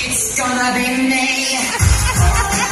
it's gonna be me.